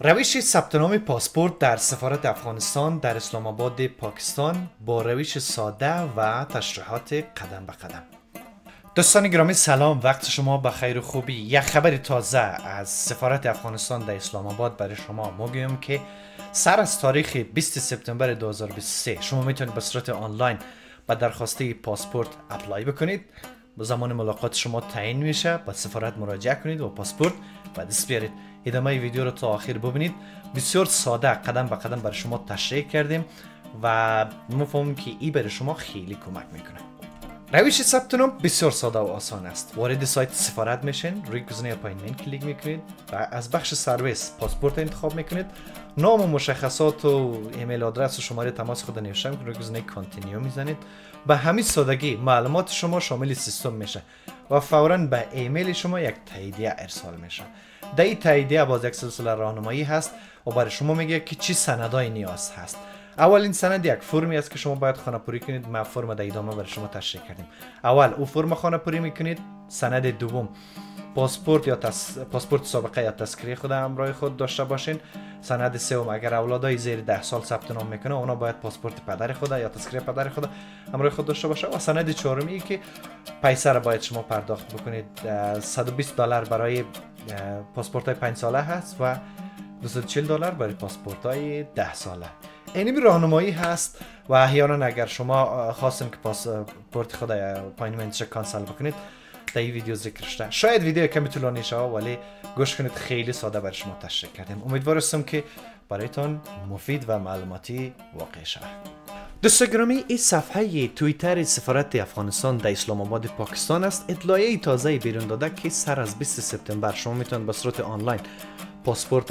روش ثبت نام پاسپورت در سفارت افغانستان در اسلام آباد پاکستان با روش ساده و تشریحات قدم به قدم. دوستان گرامی سلام. وقت شما به خیر و خوبی. یک خبر تازه از سفارت افغانستان در اسلام آباد برای شما. می‌گویم که سر از تاریخ 20 سپتامبر 2023 شما می‌تونید به صورت آنلاین با درخواست پاسپورت apply بکنید. با زمان ملاقات شما تعیین میشه. با سفارت مراجعه کنید و پاسپورت به دست بیارید. ادامه ویدیو رو تا آخر ببینید. بسیار ساده قدم به قدم برای شما تشریح کردیم و مفهوم که ای برای شما خیلی کمک می‌کنه. روش ثبت نام بسیار ساده و آسان است. وارد سایت سفارت میشین روی گزینه appointment کلیک می‌کنید و از بخش سرویس پاسپورت انتخاب می‌کنید. نام و مشخصات و email address و شماره تماس خود نوشته می‌کنید روی گزینه continue می‌زنید. به همین سادگی معلومات شما شامل سیستم میشه و فورا به ایمیل شما یک تاییدیه ارسال میشه. در این تاییدیه باز یک سلسله راهنمایی هست و برای شما میگه که چی سندای نیاز هست. اولین سند یک فرمی است که شما باید خانه پوری کنید. ما فرم در ادامه برای شما تشریح کردیم. اول او فرم خانه پوری می‌کنید. سند دوم پاسپورت یا تس... پاسپورت سابقه یا تذکره خود همراه خود داشته باشین. سند سوم اگر اولادای زیر ده سال ثبت نام می‌کنه اونا باید پاسپورت پدر خود یا تذکره پدر خود همراه خود داشته باشه. و سند چهارمی که پیسه را باید شما پرداخت بکنید. 120 دلار برای پاسپورت های 5 ساله هست و 240 دلار برای پاسپورت های 10 ساله اینمی راهنمایی هست و احیانا اگر شما خواستیم که پاسپورت خود appointment ش cancel بکنید در این ویدیو ذکر شده. شاید ویدیو کمی طولانی شود ولی گوش کنید خیلی ساده برای شما تشریح کردیم. امیدوار هستم که برایتان مفید و معلوماتی واقع شود. دوست گرامی این صفحه تویتر سفارت افغانستان در اسلام آباد پاکستان است. اطلاعیه تازه بیرون داده که سر از 20 سپتامبر. شما می‌تونید به صورت آنلاین پاسپورت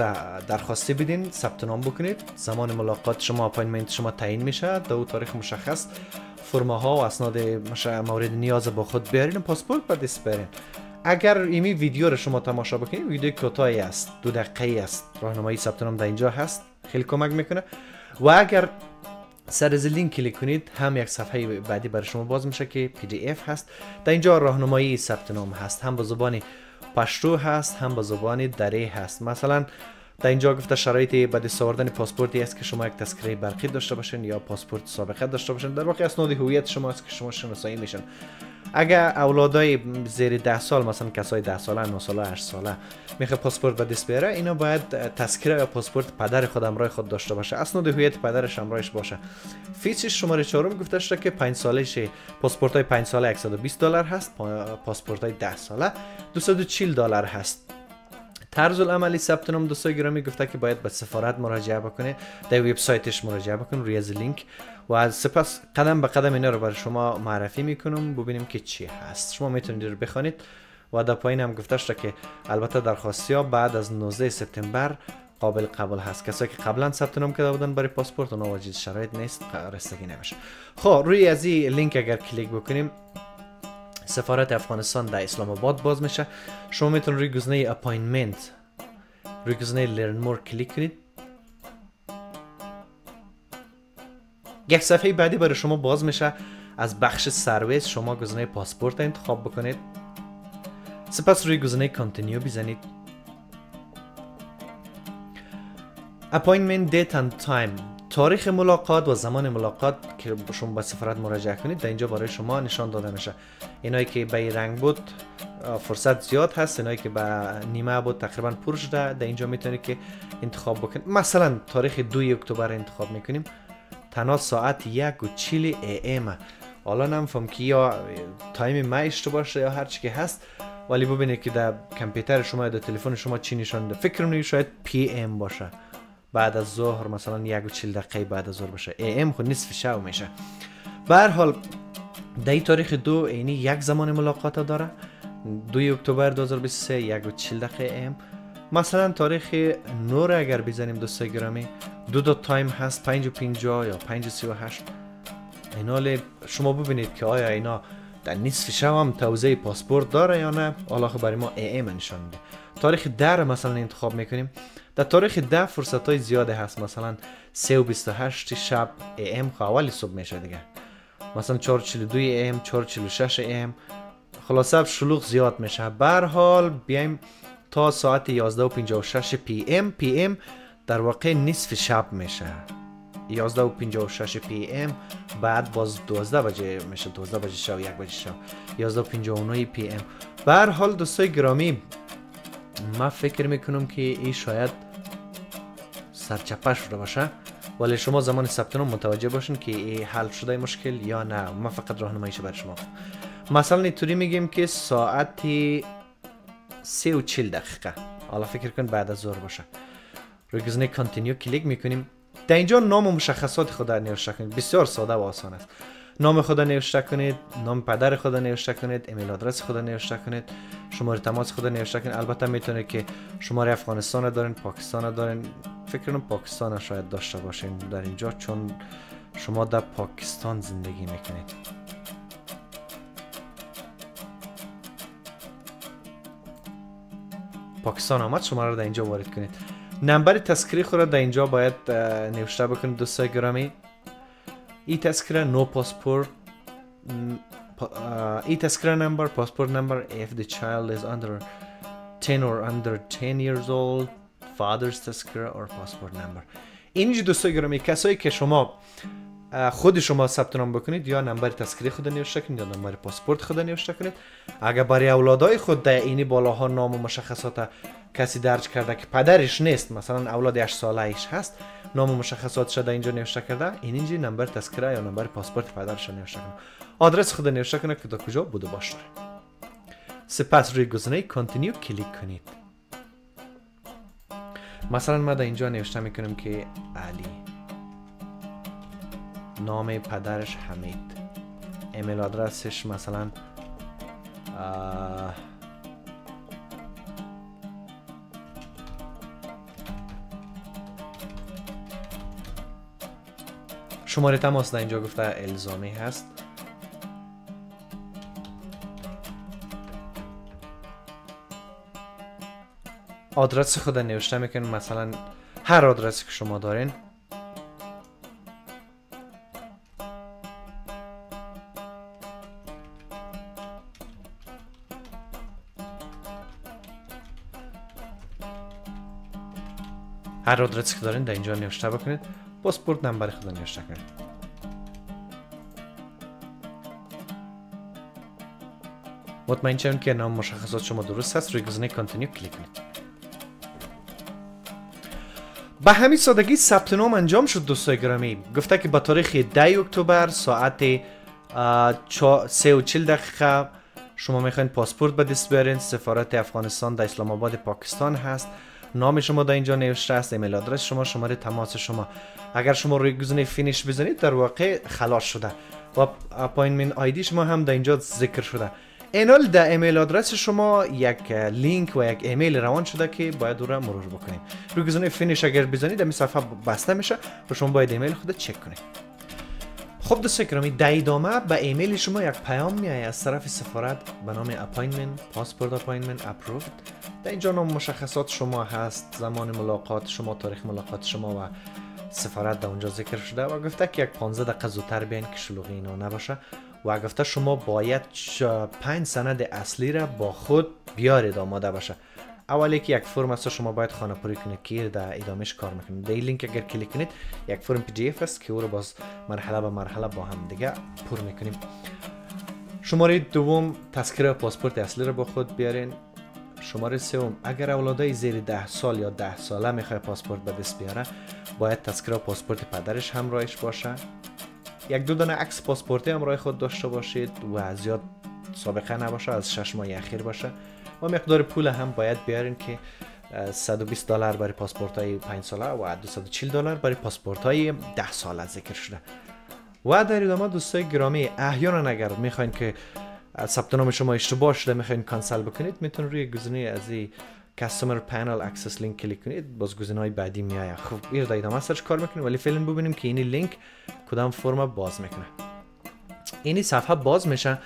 درخواستی بدین ثبت نام بکنید. زمان ملاقات شما appointment شما تعیین میشه. در او تاریخ مشخص. فرم ها و اسناد مورد نیاز با خود بیارین پاسپورت به دست برین اگر ایمی ویدیو رو شما تماشا بکنید ویدیو کوتاهی است دو دقیقه است. راهنمایی ثبت نام در اینجا هست. خیلی کمک می‌کنه. و اگر سر از لینک کلیک کنید هم یک صفحه بعدی برای شما باز میشه که PDF هست. در اینجا راهنمایی ثبت نام هست هم با زبان پشتو هست هم با زبان دری هست. مثلا در اینجا گفته شرایط بعد سواردن پاسپورتی است که شما یک تذکره برقی داشته باشین یا پاسپورت سابقه داشته باشین. در واقع اسناد هویت شما است که شما شناسایی میشن اگر اولادای زیر ده سال مثلا کسای ده ساله 9 ساله 8 ساله می‌خواد پاسپورت به دست بیاره اینا باید تذکره یا پاسپورت پدر خود همراه خود داشته باشه. اسناد هویت پدرش همراهش باشه. fees ش شماره چهارم گفته شده که 5 سالش پاسپورت های 5 ساله 120 دلار هست پاسپورت های 10 ساله 240 دلار هست. طرز العمل ثبت نام دوستای گرامی گفته که باید به سفارت مراجعه بکنه در وبسایتش مراجعه بکن روی از لینک و از سپس قدم به قدم اینا رو برای شما معرفی می‌کنم ببینیم که چی هست شما می‌تونید رو بخوانید و در پایین هم گفته شده که البته درخواستی ها بعد از 19 سپتامبر قابل قبول هست کسایی که قبلا ثبت نام کرده بودن برای پاسپورت اونا واجد شرایط نیست رسیدگی نمیشه خب روی از این لینک اگر کلیک بکنیم سفارت افغانستان در اسلام آباد باز میشه. شما می‌تونید روی گزینه appointment روی گزینه learn more کلیک کنید. یک صفحه بعدی برای شما باز میشه. از بخش سرویس شما گزینه پاسپورت انتخاب بکنید. سپس روی گزینه continue بزنید. appointment date and time. تاریخ ملاقات و زمان ملاقات که شما با سفارت مراجعه کنید در اینجا برای شما نشان داده میشه. اینایی که به رنگ بود فرصت زیاد هست. اینایی که به نیمه بود تقریبا پر شده. در اینجا می‌تونید که انتخاب بکنید. مثلا تاریخ دوی اکتبر انتخاب می‌کنیم. تنها ساعت یک و چیل AM. حالا نمیفهم که یا time ما اشتباه باشه یا هر چی که هست. ولی ببینید که در کامپیوتر شما یا در تلفن شما چی نشان میده فکر کنید شاید PM باشه. بعد از ظهر مثلا یک و چیل دقیقه بعد از ظهر باشه. AM خود نصف شب میشه. به هر حال این تاریخ دو اینی یک زمان ملاقات داره. دوی اکتبر 2023 یک و چیل دقیقه AM مثلا تاریخ نو اگر بزنیم دوستای گرامی دو دو time هست 5 و 50 یا 5 و 38 اینا شما ببینید که آیا اینا در نصف شب هم توزیع پاسپورت داره یا نه. حالا خب برای ما AM نشان میده. تاریخ در مثلا انتخاب می‌کنیم. در تاریخ ده فرصت های زیاده هست. مثلا 3 و 28 شب AM خب اولی صبح میشه دیگه. مثلا 442 AM 446 AM. خلاصه شلوغ زیاد میشه. بر حال بیایم تا ساعت 11 و 56 PM. PM در واقع نصف شب میشه. 11 و 56 PM بعد باز 12 بجه میشه. 12 بجه شب یک بجه شب. 11 و 59 PM. به هر حال دوستای گرامی ما فکر می‌کنم که این شاید سرچپه شده باشه ولی شما زمان ثبت نام متوجه باشین که این حل شده مشکل یا نه. ما فقط راهنماییش برای شما. مثلا اینطوری میگیم که ساعت 3 و 40 دقیقه. حالا فکر کن بعد از ظهر باشه. روی گزینه continue کلیک می‌کنیم. در اینجا نام و مشخصات خود نوشته کنید بسیار ساده و آسان است. نام خود نوشته کنید نام پدر خود نوشته کنید ایمیل آدرس خود نوشته کنید شماره تماس خود نوشته کنید. البته می‌تونه که شماره افغانستان دارین پاکستان دارین فکر کنم پاکستان شاید داشته باشین در اینجا چون شما در پاکستان زندگی می‌کنید. پاکستان آمد شما رو در اینجا وارد کنید. نمبر تذکری خود را در اینجا باید نوشته بکنید دوستای گرامی. ای تذکره نو پاسپورت ای تذکره نمبر پاسپورت نمبر if the child is under 10 or under 10 years old. Father's تذکره or passport number. اینجا دوستای گرامی کسایی که شما خود شما ثبت نام بکنید یا نمبر تذکره خود نوشته کنید یا نمبر پاسپورت خود نوشته کنید اگر برای اولادای خود در اینی بالاها نام و مشخصات کسی درج کرده که پدرش نیست مثلا اولاد 8 ساله ایش هست نام و مشخصات شده اینجا نوشته کرده این اینجا نمبر تذکره یا نمبر پاسپورت پدرش نوشته کنه آدرس خود نوشته کنه که تا کجا بوده باشه. سپس روی گزینه continue کلیک کنید. مثلا ما در اینجا نوشته می‌کنیم که علی. نام پدرش حمید. ایمیل آدرسش مثلا شماره تماس در اینجا گفته الزامی هست. آدرس خود نوشته می‌کنین مثلا هر آدرسی که شما دارین. هر آدرسی که دارین در اینجا نوشته بکنید پاسپورت نمبر خود نوشته کنید. مطمئن شوین که نام مشخصات شما درست است روی گزینه کانتینیو کلیک کنید. به همین سادگی ثبت نام انجام شد دوستای گرامی. گفته که با تاریخ 10 اکتبر ساعت 3 و 40 دقیقه شما می‌خواین پاسپورت به دست بیارین. سفارت افغانستان در اسلام آباد پاکستان هست. نام شما در اینجا نوشته است ایمیل آدرس شما شماره تماس شما. اگر شما روی گزینه finish بزنید در واقع خلاص شده. و appointment ID شما هم در اینجا ذکر شده. اینال در ایمیل آدرس شما یک لینک و یک ایمیل روان شده که باید او را مرور بکنید. روی گزینه finish اگر بزنید در صفحه بسته میشه و شما باید ایمیل خود چک کنید. خب دوست گرامی در ادامه به ایمیل شما یک پیام میای از طرف سفارت به نام appointment passport appointment approved. در اینجا نام مشخصات شما هست زمان ملاقات شما تاریخ ملاقات شما و سفارت در اونجا ذکر شده. و گفته که یک 15 دقیقه زودتر بیاین که شلوغی اینا نباشه. و گفته شما باید پنج سند اصلی را با خود بیارید آماده باشه. اولی که یک فرم است شما باید خانه پوری کنید که در ادامهش کار می‌کنید. در لینک اگر کلیک کنید یک فرم PDF است که او رو باز مرحله به مرحله با هم دیگه پر می‌کنیم. شماره دوم تذکره پاسپورت اصلی رو با خود بیارین. شماره سوم اگر اولادای زیر ده سال یا ده ساله می‌خواد پاسپورت به دست بیاره باید تذکره پاسپورت پدرش همراهش باشه. یک دو دانه عکس پاسپورتی همراه خود داشته باشید و زیاد سابقه نباشه از شش ماه اخیر باشه. و مقدار پول هم باید بیارین که 120 دلار برای پاسپورت های 5 ساله و 240 دلار برای پاسپورت های 10 ساله ذکر شده. و در ادامه دوستای گرامی احیانا اگر می‌خواین که ثبت نام شما اشتباه شده می‌خواین کانسل بکنید می‌تونید روی گزینه از این customer panel access link کلیک کنید. باز گزینه های بعدی میآید. خب ایر در ادامه سرش کار می‌کنید ولی فعلا ببینیم که این لینک کدام فرم باز می‌کنه. اینی صفحه باز میشه.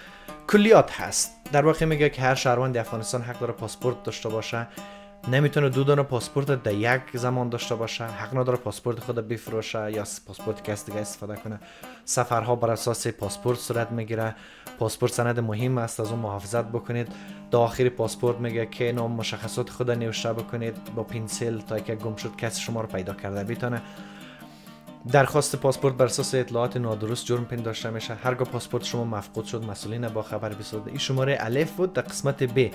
کلیات هست. در واقع میگه که هر شهروند افغانستان حق داره پاسپورت داشته باشه نمی‌تونه دو دانه پاسپورت در یک زمان داشته باشه حق نداره پاسپورت خود بفروشه یا پاسپورت کس دیگه استفاده کنه. سفرها بر اساس پاسپورت صورت می‌گیره. پاسپورت سند مهم است از اون محافظت بکنید. دا آخر پاسپورت میگه که نام مشخصات خود نوشته بکنید. با پنسل تا که گم شد کسی شما رو پیدا کرده بیتونه درخواست پاسپورت بر اساس اطلاعات نادرست جرم پنداشته میشه هرگاه پاسپورت شما مفقود شد مسئولین با خبر بسازد این شماره الف بود در قسمت ب.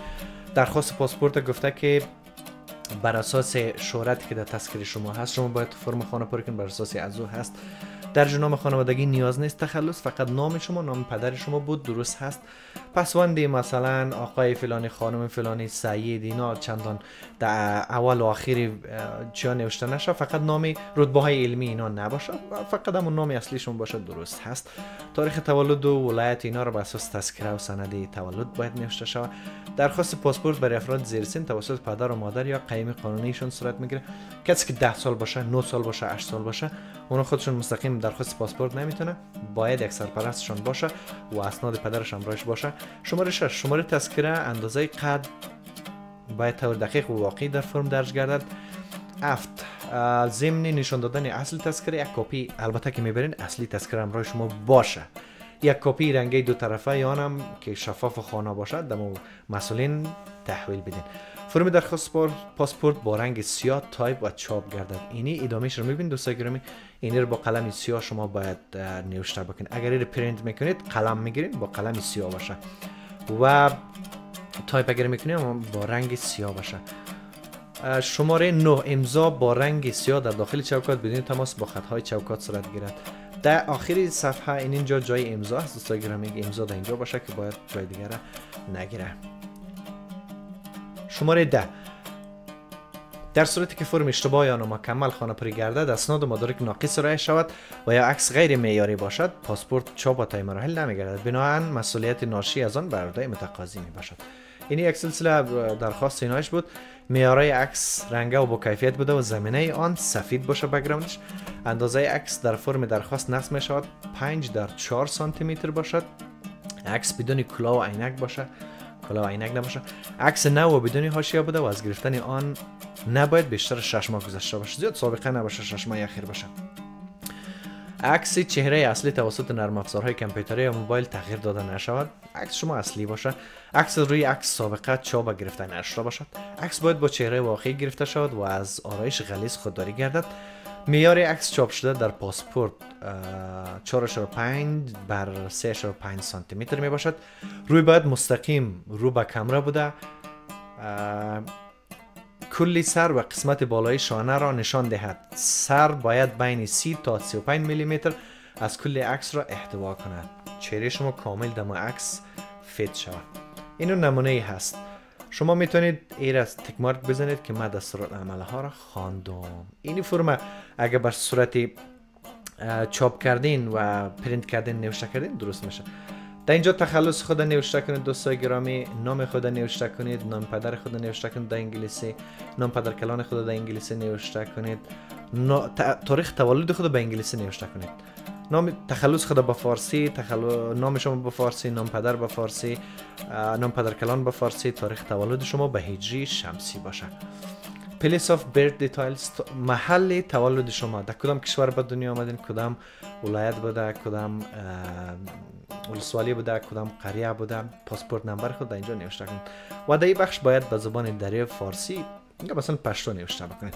درخواست پاسپورت گفته که بر اساس شهرتی که در تذکر شما هست شما باید فرم خانه پری کنید بر اساس از هست. در نام خانوادگی نیاز نیست تخلص فقط نام شما نام پدر شما بود درست هست. پسوندی مثلا آقای فلانی خانم فلانی سعید اینا چندان در اول و آخر چیا نوشته نشه فقط نام رتبه های علمی اینا نباشه. فقط همون نام اصلیشون باشه درست هست. تاریخ تولد و ولایت اینا رو بر اساس تذکره و سند تولد باید نوشته شود. درخواست پاسپورت برای افراد زیر سن توسط پدر و مادر یا قیم قانونیشون صورت می‌گیره. کسی که 10 سال باشه 9 سال باشه 8 سال باشه اونا خودشون مستقیم درخواست پاسپورت نمی‌تونه باید یک سرپرستشان باشه و اسناد پدرش همراهش باشه. شماره 6 شماره تذکره اندازه قد باید طور دقیق و واقعی در فرم درج گردد. هفت ضمن نشان دادن اصل تذکره یک کپی. البته که می‌برین اصلی تذکره همراه شما باشه. یک کپی رنگی دو طرفه یا هم که شفاف خوانا باشد دمو مسئولین تحویل بدین. فرم درخواست پاسپورت با رنگ سیاه تایپ و چاپ گردد. اینی ادامهش رو می‌بینید دوستان گرامی. این رو با قلم سیاه شما باید نوشته بکنید. اگر این پرینت می‌کنید قلم می‌گیرید با قلم سیاه باشه. و تایپ اگر می‌کنید با رنگ سیاه باشه. شماره 9 امضا با رنگ سیاه در داخل چوکات بدون تماس با خطهای چوکات صورت گیرد. در آخر صفحه این اینجا جای امضا هست. دوستان گرامی امضا در اینجا باشه که باید جای دیگر نگیره. شماره ده. در صورتی که فرم اشتباه یا نامکمل خانه پری گردد اسناد و مدارک ناقص رای شود و یا عکس غیر معیاری باشد پاسپورت چاپ طی مراحل نمیگردد. بنابراین مسئولیت ناشی از آن بر متقاضی می باشد این یک سلسله درخواست اینایش بود. معیارای عکس رنگه و با کیفیت بوده و زمینه آن سفید باشه بک‌گراندش اندازه عکس در فرم درخواست نصب می شود 5 در 4 سانتی متر باشد. عکس بدون کلاه و عینک باشه. کلاه عینک نباشه. عکس نو و بدون حاشیه بوده و از گرفتن آن نباید بیشتر 6 ماه گذشته باشه. زیاد سابقه نباشه 6 ماه اخیر باشه. عکس چهره اصلی توسط نرم افزارهای کامپیوتری یا موبایل تغییر داده نشود. عکس شما اصلی باشه. عکس روی عکس سابقه چاپ و گرفتن اشرا باشد. عکس باید با چهره واقعی گرفته شود و از آرایش غلیظ خودداری گردد. میار عکس چاپ شده در پاسپورت 4.5 بر 3.5 سانتی متر می باشد روی باید مستقیم رو به کمره بوده. کلی سر و قسمت بالای شانه را نشان دهد. سر باید بین 30 تا 35 میلی متر از کل عکس را احتوا کند. چهره شما کامل دم عکس fit شود. اینو نمونه ای هست. شما می‌تونید ایر از tick mark بزنید که من دستورات عمله ها را خواندم. این فرم اگر بر صورت چاپ کردین و پرینت کردین نوشته کردین درست میشه. در اینجا تخلص خود نوشته کنید دوستای گرامی نام خود نوشته کنید نام پدر خود نوشته کنید در انگلیسی نام پدر کلان خود در انگلیسی نوشته کنید تاریخ تولد خود به انگلیسی نوشته کنید. نام تخلص خود به فارسی تخلص نام شما به فارسی نام پدر به فارسی نام پدر کلان به فارسی تاریخ تولد شما به هجری شمسی باشه. place of birth details محل تولد شما. در کدام کشور به دنیا آمدین؟ کدام ولایت بوده؟ کدام ولسوالی بوده؟ کدام قریه بوده؟ پاسپورت نمبر خود در اینجا نوشته کنید. و در این بخش باید به زبان دری فارسی مثلا پشتو نوشته بکنید.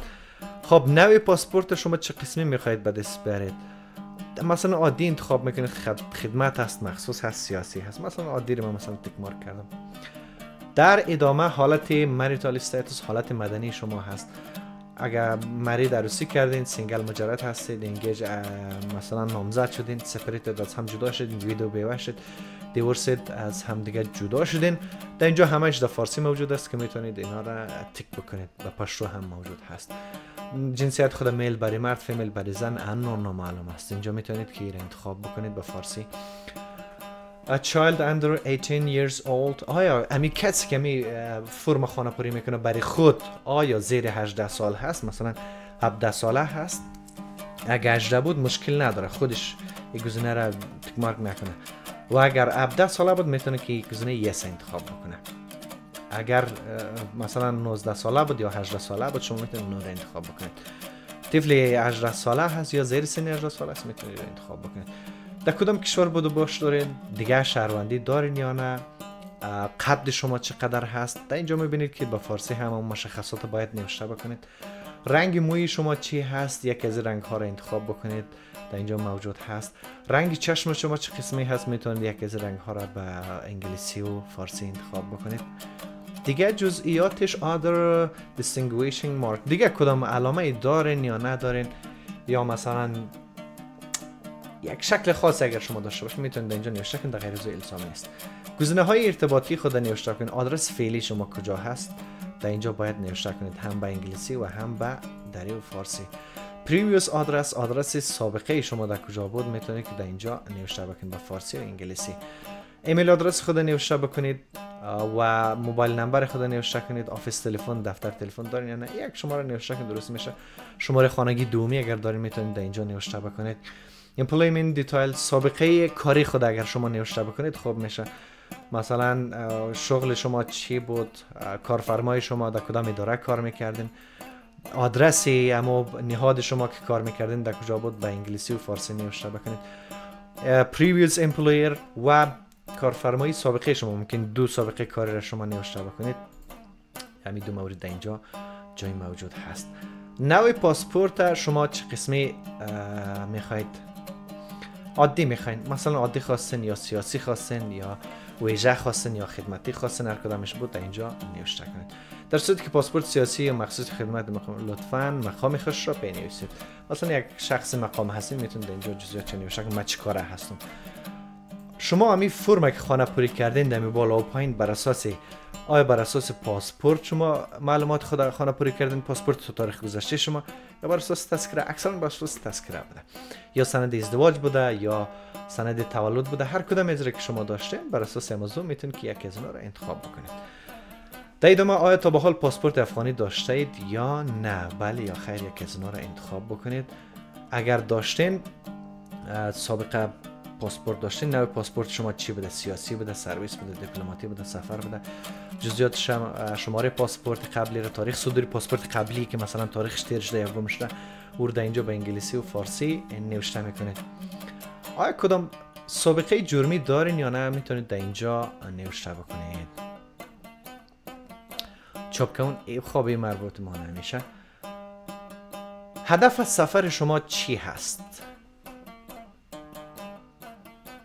خب نوع پاسپورت شما چه قسمی می‌خواهید به دست برید مثلا عادی انتخاب می‌کنید خدمت هست مخصوص هست سیاسی هست. مثلا عادی رو من مثلا tick mark کردم. در ادامه حالت marital status حالت مدنی شما هست. اگر married عروسی کردین single مجرد هستید engaged مثلا نامزد شدین separate از هم جدا شدین widow بیوه شد divorced از هم دیگه جدا شدین. در اینجا همش در فارسی موجود است که می‌تونید اینا را tick بکنید و پشتو هم موجود هست. جنسیت خود male برای مرد female برای زن انون نامعلوم است. اینجا می‌تونید که انتخاب بکنید به فارسی. A child under 18 years old. آیا امی کسی که می فرم خانه پوری می‌کنه برای خود آیا زیر 18 سال هست؟ مثلا 17 ساله هست. اگر 18 بود مشکل نداره خودش این گزینه را تک مارک می‌کنه و اگر 17 ساله بود می‌تونه که گزینه یس انتخاب بکنه. اگر مثلا 19 ساله بود یا 18 ساله بود شما می‌تونید نور انتخاب بکنید. طفل 18 ساله هست یا زیر سن 18 ساله هست می‌تونید انتخاب بکنید. در کدام کشور بود باش دارین؟ دیگه شهروندی دارین یا نه؟ قد شما چقدر هست؟ در اینجا می‌بینید که با فارسی هم مشخصات باید نوشته بکنید. رنگ موی شما چی هست؟ یک از رنگ ها را انتخاب بکنید. در اینجا موجود هست. رنگ چشم شما چه قسمی هست؟ می‌تونید یک از رنگ ها را به انگلیسی و فارسی انتخاب بکنید. دیگه جزئیاتش other distinguishing mark. دیگه کدام علامه دارین یا ندارین؟ یا مثلا یک شکل خاص اگر شما داشته باشید می‌تونید اینجا نوشته کنید در غیر الزامی است. گزینه های ارتباطی خود نوشته کنید آدرس فعلی شما کجا هست؟ در اینجا باید نوشته کنید هم به انگلیسی و هم به دری و فارسی. previous address آدرس سابقه شما در کجا بود؟ می‌تونید که در اینجا نوشته بکنید به فارسی و انگلیسی. email address خود نوشته بکنید و mobile number خود نوشته کنید office telephone دفتر تلفن دارین یا نه. یک شماره نوشته کنید درست میشه. شماره خانگی دومی اگر دارین می‌تونید در اینجا نوشته بکنید. Employment detail سابقه کاری خود اگر شما نوشته بکنید خوب میشه. مثلا شغل شما چی بود؟ کارفرمای شما در کدام اداره کار می‌کردین؟ آدرسی امو نهاد شما که کار می‌کردین در کجا بود؟ به انگلیسی و فارسی نوشته بکنید. previous employer و کارفرمایی سابقه شما. ممکن دو سابقه کاری را شما نوشته بکنید. همین دو مورد در اینجا جای موجود هست. نوع پاسپورت شما چه قسمی می‌خواید عادی می‌خواین. مثلا عادی خواستن یا سیاسی خواستن یا ویژه خواستن یا خدمتی خواستن هر کدامش بود در اینجا نوشته کنید در صورتی که پاسپورت سیاسی یا مخصوص خدمت می‌خوام لطفا مقام خودش را بنویسید. مثلا یک شخص مقام هستین می‌تونید اینجا جزئیات چه کنید من چیکاره هستم. شما همین فرم که خانه پوری کردین در بالا و پایین بر اساس آیا بر اساس پاسپورت شما معلومات خود خانه پوری کردین؟ پاسپورت تو تاریخ گذشته شما یا بر اساس تذکره؟ اکثرا بر اساس تذکره بوده. یا سند ازدواج بوده یا سند تولد بوده. هر کدام از که شما داشتین بر اساس امازون می‌تونید که یکی از اونها رو انتخاب بکنید. در ادامه آیا تا به حال پاسپورت افغانی داشته اید یا نه؟ بله یا خیر یکی از رو انتخاب بکنید. اگر داشتین سابقه پاسپورت داشتین نوع پاسپورت شما چی بوده؟ سیاسی بوده سرویس بوده دیپلماتی بوده سفر بوده؟ جزئیات شماره پاسپورت قبلی رو تاریخ صدور پاسپورت قبلی که مثلا تاریخش 18 یکم شده ورده اینجا به انگلیسی و فارسی نوشته می‌کنید آیا کدام سابقه جرمی دارین یا نه؟ می‌تونید در اینجا نوشته بکنید. چاپ کن خوابی مربوط ما نمیشه هدف سفر شما چی هست؟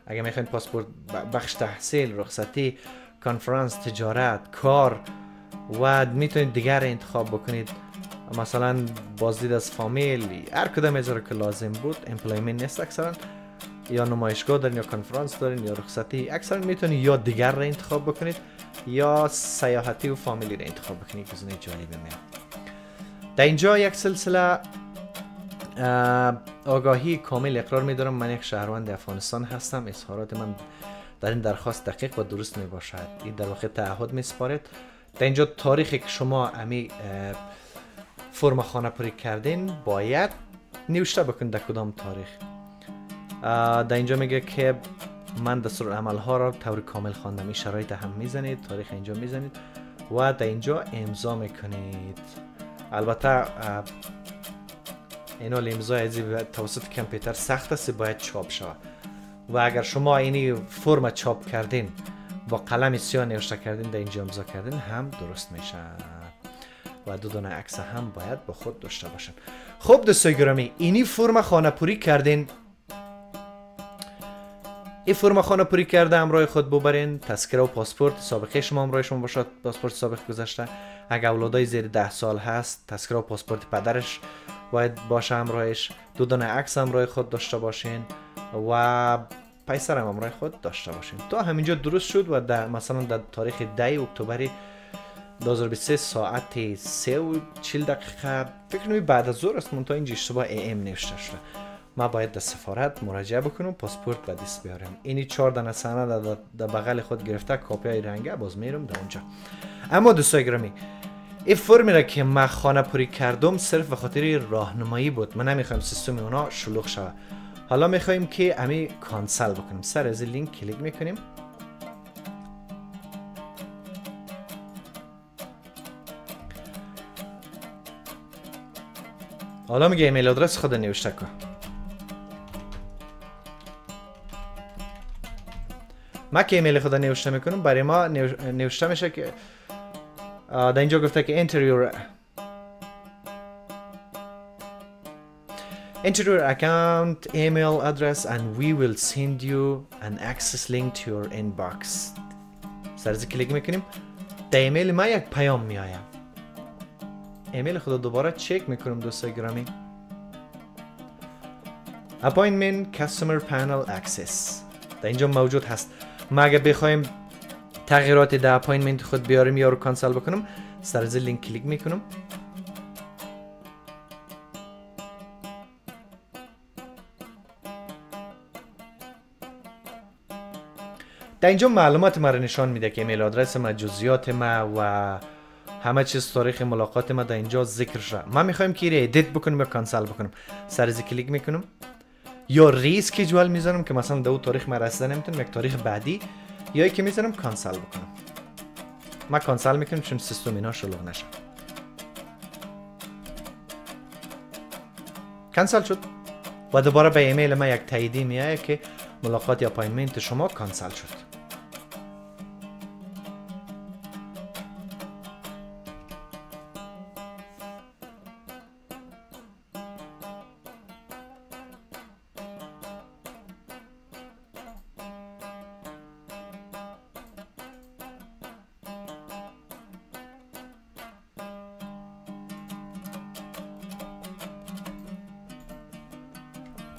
اگر می‌خواین پاسپورت بخش تحصیل رخصتی کنفرانس تجارت کار و می‌تونید دیگر انتخاب بکنید. مثلا بازدید از فامیل هر کدام از که لازم بود امپلایمنت نیست اکثرا یا نمایشگاه دارین یا کنفرانس دارین یا رخصتی اکثرا می‌تونید یا دیگر را انتخاب بکنید یا سیاحتی و فامیلی را انتخاب بکنید که زنه جالبه میاد. در اینجا یک سلسله آگاهی کامل اقرار می دارم من یک شهروند افغانستان هستم. اظهارات من در این درخواست دقیق و درست می باشد این در واقع تعهد می سپارد در اینجا تاریخی که شما امی فرم خانه پری کردین باید نوشته بکن در کدام تاریخ. در اینجا میگه که من دستور عمل ها را طور کامل خواندم. این شرایط هم می‌زنید تاریخ اینجا می‌زنید و در اینجا امضا می‌کنید. البته اینا امضای از توسط کامپیوتر سخت است باید چاپ شود. و اگر شما اینی فرم چاپ کردین با قلم سیاه نوشته کردین در اینجا امضا کردین هم درست میشه. و دو دونه عکس هم باید با خود داشته باشن. خب دوستای گرامی اینی فرم خانه پوری کردین. این فرم خانه پوری کرده همراه خود ببرین. تذکره و پاسپورت سابقه شما همراه شما باشد. پاسپورت سابق گذشته اگر اولادای زیر ده سال هست تذکره و پاسپورت پدرش باید باشه همراهش دو دونه عکس همراه خود داشته باشین و پیسر هم همراه خود داشته باشین. تا همینجا درست شد و در مثلا در تاریخ 10 اکتبر 2023 ساعت 3 و 40 دقیقه. فکر نمی بعد از ظهر است منتها اینجا اشتباه ای ام نوشته شده. ما باید در سفارت مراجعه بکنم پاسپورت به دست بیارم. اینی چهار دانه سند در بغل خود گرفته کاپی های رنگه باز میرم در اونجا. اما دوستای گرامی این فرمی را که من خانه پوری کردم صرف به خاطر راهنمایی بود. من نمی‌خوایم سیستم اونا شلوغ شوه حالا می‌خوایم که امی کانسل بکنیم. سر ازی لینک کلیک می‌کنیم. حالا میگه email address خود نوشته کن ما که ایمیل خود نوشته می‌کنم برای ما نوشته میشه که که enter your enter your account email address and we will send you an access link to your inbox سر ازی کلیک می‌کنیم در ایمیل ما یک پیام میایه ایمیل خود دوباره چک می‌کنم دوستای گرامی appointment customer panel access در اینجا موجود هست ما اگه بخوایم تغییرات در appointment خود بیاریم یا رو کانسل بکنم. سر ازی لینک کلیک می‌کنم. در اینجا معلومات ما نشان میده که email address ما جزئیات ما و همه چیز تاریخ ملاقات ما در اینجا ذکر شده. ما می‌خوایم که ایره edit بکنیم یا کانسل بکنیم. سر کلیک می‌کنم. یا reschedule می‌ذارم که مثلا دو تاریخ ما رسیده نمی‌تونم یک تاریخ بعدی. یا که می‌ذارم کانسل بکنم. ما کانسل می‌کنم چون سیستم اینا شلوغ نشه. کانسل شد. و دوباره به ایمیل ما یک تاییدی میایه که ملاقات یا appointment شما کانسل شد.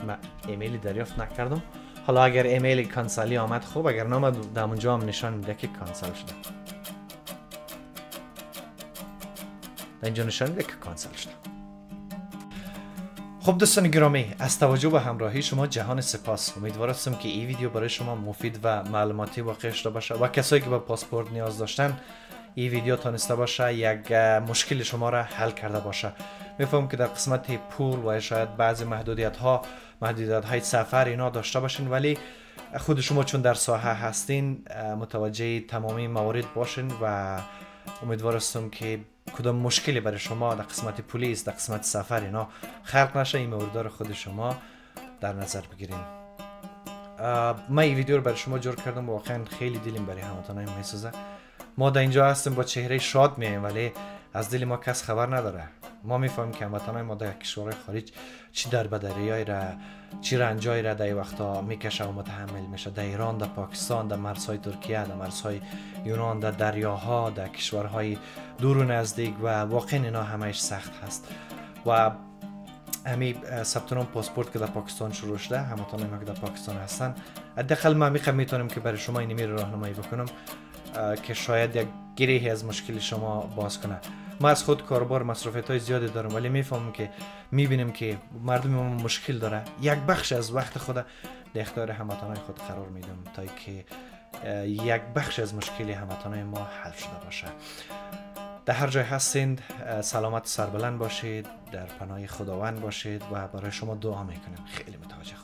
من ایمیلی دریافت نکردم. حالا اگر ایمیل کانسلی آمد خوب اگر نامد در اونجا هم نشان میده که کانسل شده. در اینجا نشان میده که کانسل شده. خب دوستان گرامی از توجه و همراهی شما جهان سپاس. امیدوار هستم که این ویدیو برای شما مفید و معلوماتی واقع شده باشه و کسایی که به پاسپورت نیاز داشتن این ویدیو تانسته باشه یک مشکل شما را حل کرده باشه. میفهم که در قسمت پول و شاید بعضی محدودیت ها محدودیت های سفر اینا داشته باشین ولی خود شما چون در ساحه هستین متوجه تمامی موارد باشین و امیدوار هستم که کدام مشکلی برای شما در قسمت پلیس در قسمت سفر اینا خلق نشه این موردار خود شما در نظر بگیرین. ما این ویدیو رو برای شما جور کردم واقعا خیلی دلیم برای همتون میسوزه. ما در اینجا هستیم با چهره شاد میایم ولی از دل ما کس خبر نداره. ما می‌فهمیم که هموطنان ما در کشورهای خارج چی در بدریای را چی رنجای را در وقتا می‌کشه و متحمل میشه. در ایران در پاکستان در مرزهای ترکیه در مرزهای یونان در دریاها در کشورهای دور و نزدیک و واقعا اینا همهش سخت هست. و همی ثبت نام پاسپورت که در پاکستان شروع شده هموطنان ما که در پاکستان هستن حداقل ما می‌تونم که برای شما اینمی راهنمایی بکنم که شاید یک گریه از مشکل شما باز کنه. ما از خود کاربار مصرفیت های زیادی دارم ولی می‌فهمم که می‌بینیم که مردم ما مشکل داره. یک بخش از وقت خود در اختیار هموطنان خود قرار میدم تا که یک بخش از مشکل هموطنان ما حل شده باشه. در هر جای هستید سلامت سربلند باشید در پناه خداوند باشید و برای شما دعا می‌کنیم خیلی متاسفم